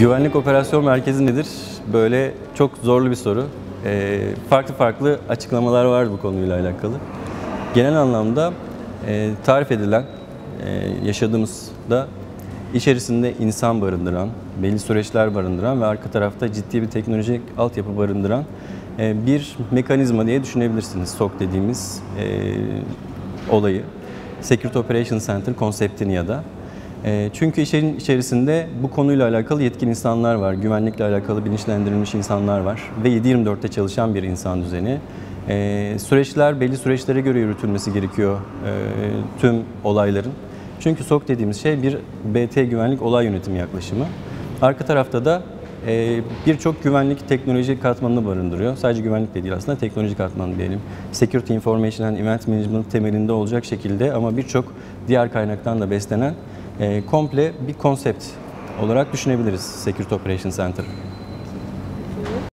Güvenlik operasyon merkezi nedir? Böyle çok zorlu bir soru. Ee, farklı farklı açıklamalar var bu konuyla alakalı. Genel anlamda e, tarif edilen, e, yaşadığımızda içerisinde insan barındıran, belli süreçler barındıran ve arka tarafta ciddi bir teknolojik altyapı barındıran e, bir mekanizma diye düşünebilirsiniz. SOC dediğimiz e, olayı. Security Operations Center konseptini ya da. E, çünkü işin içerisinde bu konuyla alakalı yetkin insanlar var, güvenlikle alakalı bilinçlendirilmiş insanlar var ve 7-24'te çalışan bir insan düzeni. E, süreçler belli süreçlere göre yürütülmesi gerekiyor e, tüm olayların. Çünkü SOC dediğimiz şey bir BT güvenlik olay yönetimi yaklaşımı. Arka tarafta da e, birçok güvenlik teknoloji katmanını barındırıyor. Sadece güvenlik de değil aslında teknoloji katmanı diyelim. Security Information and Event Management temelinde olacak şekilde ama birçok diğer kaynaktan da beslenen komple bir konsept olarak düşünebiliriz Security Operations Center.